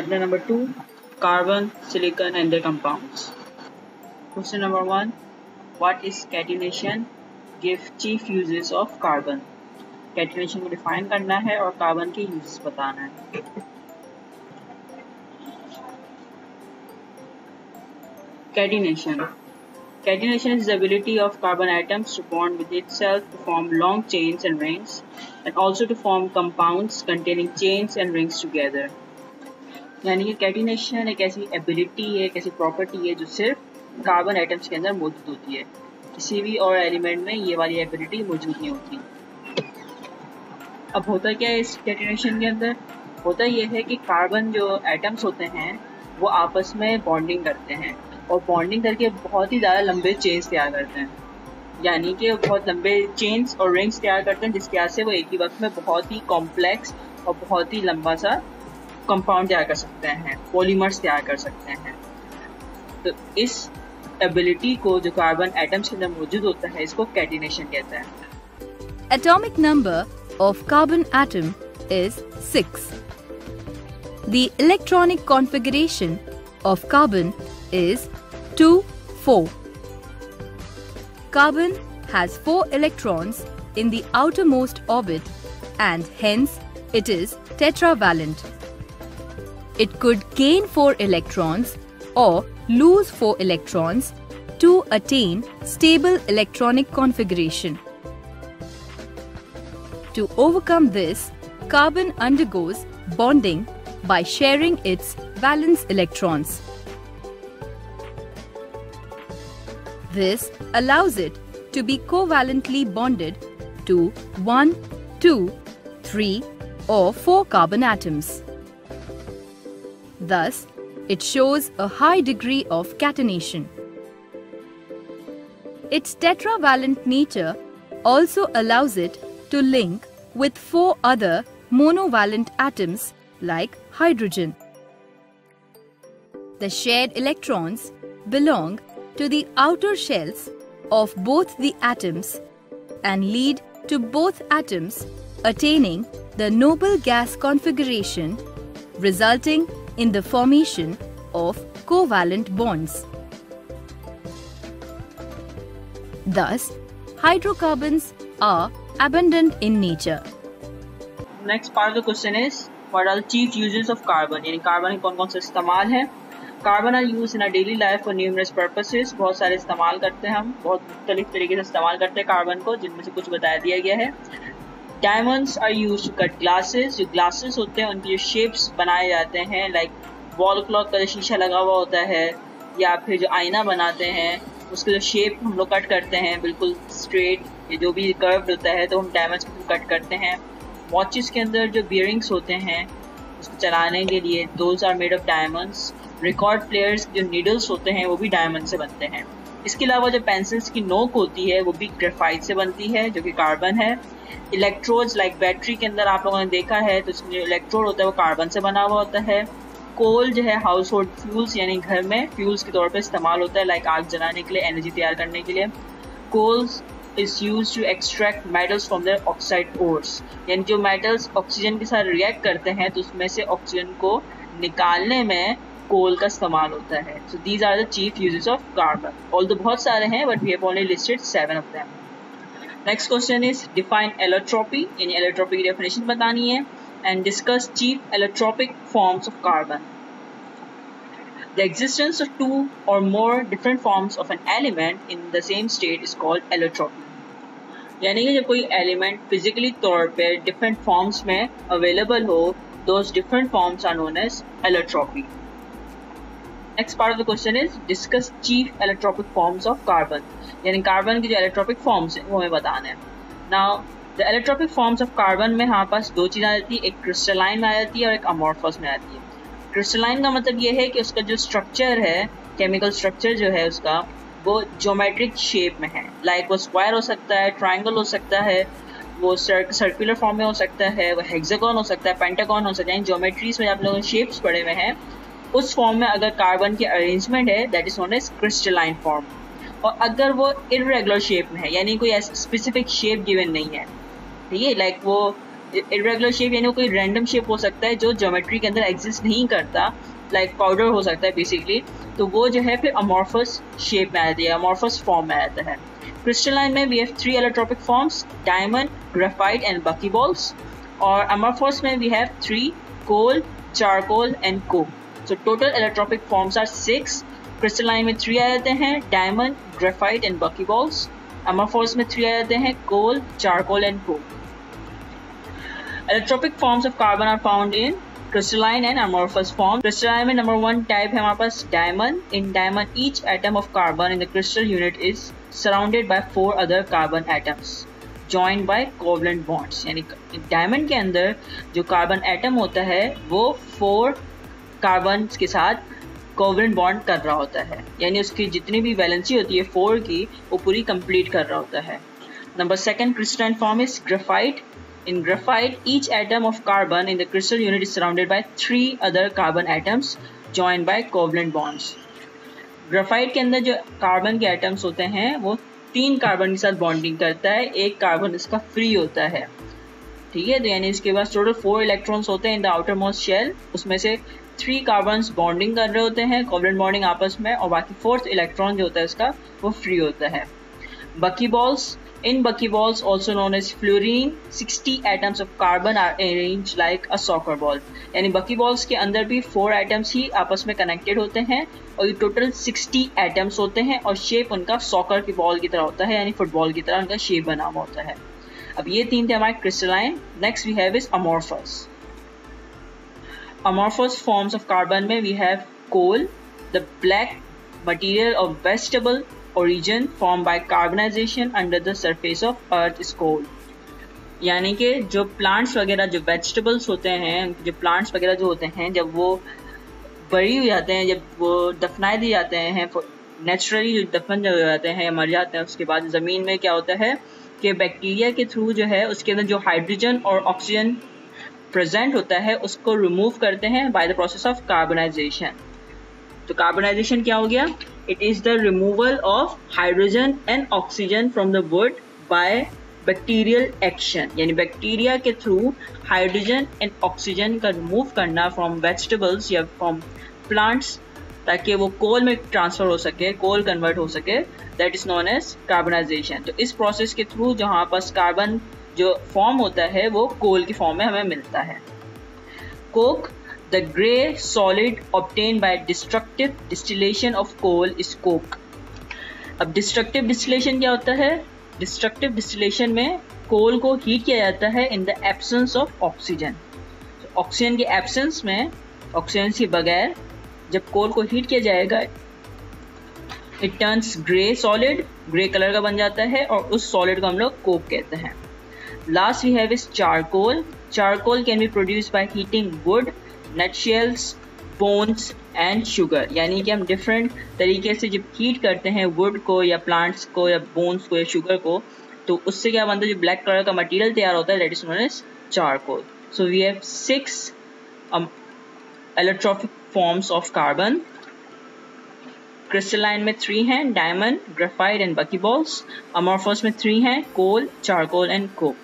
Chapter number 2 Carbon, Silicon and their compounds. Question number 1 What is catenation? Give chief uses of carbon. Catenation को define करना है और carbon के uses बताना है Catenation Catenation is the ability of carbon atoms to bond with itself to form long chains and rings and also to form compounds containing chains and rings together. यानी कि catenation एक ऐसी ability है, एक ऐसी property है जो सिर्फ़ कार्बन आइटम्स के अंदर मौजूद होती है। किसी भी और एलिमेंट में ये वाली एबिलिटी मौजूद नहीं होती। अब होता क्या है इस कैटिनेशन के अंदर? होता यह है कि कार्बन जो एटम्स होते हैं, वो आपस में बॉन्डिंग करते हैं और बॉन्डिंग करके बहुत ही ज़्यादा लंबे चेन्स तैयार करते हैं। यानी कि बहुत लंबे चेन्स और रिंग्स तैयार करते हैं, जिसके वजह से वो एक ही वक्त में बहुत ही कॉम्प्लेक्स और बहुत ही लंबा सा कंपाउंड तैयार कर सकते हैं पॉलीमर्स तैयार कर सकते हैं। तो इस एबिलिटी को जो कार्बन एटम्स के अंदर मौजूद होता है, इसको कैटिनेशन कहते हैं। Atomic number of carbon atom is six the electronic configuration of carbon is two four carbon has four electrons in the outermost orbit and hence it is tetravalent It could gain 4 electrons or lose 4 electrons to attain stable electronic configuration. To overcome this, carbon undergoes bonding by sharing its valence electrons. This allows it to be covalently bonded to 1, 2, 3 or 4 carbon atoms. Thus, it shows a high degree of catenation. Its tetravalent nature also allows it to link with four other monovalent atoms like hydrogen. The shared electrons belong to the outer shells of both the atoms and lead to both atoms attaining the noble gas configuration resulting in the formation of covalent bonds. Thus, hydrocarbons are abundant in nature. Next part of the question is what are the chief uses of carbon? यानी carbon के कौन कौन से इस्तेमाल हैं carbon are used in daily life for numerous purposes बहुत सारे इस्तेमाल करते हैं हम बहुत मुख्तलिफ़ तरीके से इस्तेमाल करते हैं कार्बन को जिनमें से कुछ बताया दिया गया है diamonds are used to cut glasses जो ग्लासेस होते हैं, उनकी जो शेप्स बनाए जाते हैं लाइक वॉल क्लॉक का जो शीशा लगा हुआ होता है, या फिर जो आईना बनाते हैं, उसके जो शेप हम लोग कट करते हैं, बिल्कुल स्ट्रेट या जो भी कर्व होता है तो हम डायमंड्स को कट करते हैं। वॉचेस के अंदर जो बियरिंग्स होते हैं, उसको चलाने के लिए those are made of diamonds record players जो नीडल्स होते हैं, वो भी डायमंड से बनते हैं। इसके अलावा जो पेंसिल्स की नोक होती है, वो भी ग्रेफाइट से बनती है, जो कि कार्बन है। इलेक्ट्रोड्स लाइक बैटरी के अंदर आप लोगों ने देखा है तो इसमें जो इलेक्ट्रोड होता है, वो कार्बन से बना हुआ होता है। कोल जो है हाउस होल्ड फ्यूल्स यानी घर में फ्यूल्स के तौर पर इस्तेमाल होता है लाइक आग जलाने के लिए एनर्जी तैयार करने के लिए। Coals is used to extract metals from their oxide ores यानी जो मेटल्स ऑक्सीजन के साथ रिएक्ट करते हैं तो उसमें से ऑक्सीजन को निकालने में कोल का इस्तेमाल होता है। So these are the chief uses of carbon all तो बहुत सारे हैं but we have only listed seven of them next question is define allotropy यानी एलोट्रोपी की डेफिनेशन बतानी है। And discuss chief allotropic forms of carbon The existence of two or more different forms of an element in the same state is called allotropy. यानी कि जब कोई element physically तौर पे डिफरेंट फॉर्म्स में अवेलेबल हो those different forms are known as allotropy next part of the question is discuss chief allotropic forms of carbon यानी carbon के जो इलेक्ट्रोपिक फॉर्म्स हैं, वो हमें बताना है। Now the allotropic forms of carbon में हमारे पास दो चीज़ आ जाती है, एक क्रिस्टलाइन में आ जाती है और एक अमोर्फस में आती है। क्रिस्टलाइन का मतलब ये है कि उसका जो स्ट्रक्चर है केमिकल स्ट्रक्चर जो है उसका, वो जोमेट्रिक शेप में है। लाइक like वो स्क्वायर हो सकता है ट्राइंगल हो सकता है, वो सर्कुलर फॉर्म में हो सकता है, वो हेक्सागोन हो सकता है पेंटागोन हो सकता है ज्योमेट्रीज में आप लोगों शेप्स पड़े हुए हैं उस फॉर्म में अगर कार्बन की अरेंजमेंट है that is known as crystalline form और अगर वो इरेगुलर शेप में है, यानी कोई स्पेसिफिक शेप गिवन नहीं है, ठीक है? लाइक वो इरेगुलर शेप यानी कोई रैंडम शेप हो सकता है जो ज्योमेट्री के अंदर एग्जिस्ट नहीं करता लाइक like पाउडर हो सकता है बेसिकली तो वो जो है फिर अमॉर्फस शेप में आता है अमॉर्फस फॉर्म में आता है। क्रिस्टलाइन में we have three allotropic forms diamond graphite and bucky balls और अमॉर्फस में we have three coal charcoal and coke so total allotropic forms are six crystalline में थ्री आ जाते हैं diamond graphite and bucky balls amorphous में three आ जाते हैं coal charcoal and coal allotropic forms of carbon are found in crystalline and amorphous form crystalline में number one type है हमारे पास diamond in diamond each atom of carbon in the crystal unit is surrounded by four other carbon atoms joined by covalent bonds यानी diamond के अंदर जो carbon atom होता है, वो फोर carbons के साथ कोवलेंट बॉन्ड कर रहा होता है। यानी उसकी जितनी भी वैलेंसी होती है फोर की वो पूरी कंप्लीट कर रहा होता है। Number second crystalline form is graphite In graphite, each atom of carbon in the crystal unit is surrounded by three other carbon atoms joined by covalent bonds. Graphite के अंदर जो कार्बन के एटम्स होते हैं वो तीन कार्बन के साथ बॉन्डिंग करता है। एक कार्बन इसका फ्री होता है। ठीक है तो यानी इसके पास टोटल फोर इलेक्ट्रॉन्स होते हैं in the outer most shell उसमें से थ्री कार्बन बॉन्डिंग कर रहे होते हैं कोवलेंट बॉन्डिंग आपस में, और बाकी फोर्थ इलेक्ट्रॉन जो होता है इसका, वो फ्री होता है। Bucky balls in bucky balls also known as fullerene sixty atoms of carbon are arrange like a soccer ball यानी बकी बॉल्स के अंदर भी फोर आइटम्स ही आपस में कनेक्टेड होते हैं, और ये टोटल सिक्सटी आइटम्स होते हैं, और शेप उनका सॉकर की बॉल की तरह होता है, यानी फुटबॉल की तरह उनका शेप बना हुआ होता है। अब ये तीन थे हमारे crystalline next we have is amorphous Amorphous forms of carbon में we have coal, the black material of vegetable origin formed by carbonization under the surface of earth is coal. यानी कि जो प्लांट्स वगैरह जो वेजिटेबल्स होते हैं जो plants वगैरह जो होते हैं जब वो बड़ी हो जाते हैं जब वो दफनाए दिए जाते हैं नेचुरली दफन हो जाते हैं मर जाते हैं उसके बाद ज़मीन में क्या होता है कि बैक्टीरिया के थ्रू जो है उसके अंदर जो हाइड्रोजन और ऑक्सीजन प्रेजेंट होता है, उसको रिमूव करते हैं by the process of carbonization तो कार्बनाइजेशन क्या हो गया? It is the removal of hydrogen and oxygen from the wood by bacterial action यानी बैक्टीरिया के थ्रू हाइड्रोजन एंड ऑक्सीजन का रिमूव करना फ्रॉम वेजिटेबल्स या फ्रॉम प्लांट्स ताकि वो कोल में ट्रांसफ़र हो सके कोल कन्वर्ट हो सके that is known as carbonization तो इस प्रोसेस के थ्रू जहाँ पास कार्बन जो फॉर्म होता है, वो कोल की फॉर्म में हमें मिलता है। Coke the grey solid obtained by destructive distillation of coal is coke अब डिस्ट्रक्टिव डिस्टिलेशन क्या होता है? डिस्ट्रक्टिव डिस्टिलेशन में कोल को हीट किया जाता है in the absence of oxygen oxygen के एब्सेंस में ऑक्सीजन के बगैर जब कोल को हीट किया जाएगा it turns grey solid grey colour का बन जाता है और उस सॉलिड को हम लोग कोक कहते हैं। Last we have is charcoal charcoal can be produce by heating wood nutshells bones and sugar यानी कि हम डिफरेंट तरीके से जब हीट करते हैं वुड को या प्लांट्स को या बोन्स को या शुगर को तो उससे क्या बनता है? जो ब्लैक कलर का मटेरियल तैयार होता है that is known as charcoal so we have six electrophic forms of carbon. Crystalline में थ्री हैं diamond graphite and bucky balls amorphous में थ्री हैं कोल चारकोल एंड कोक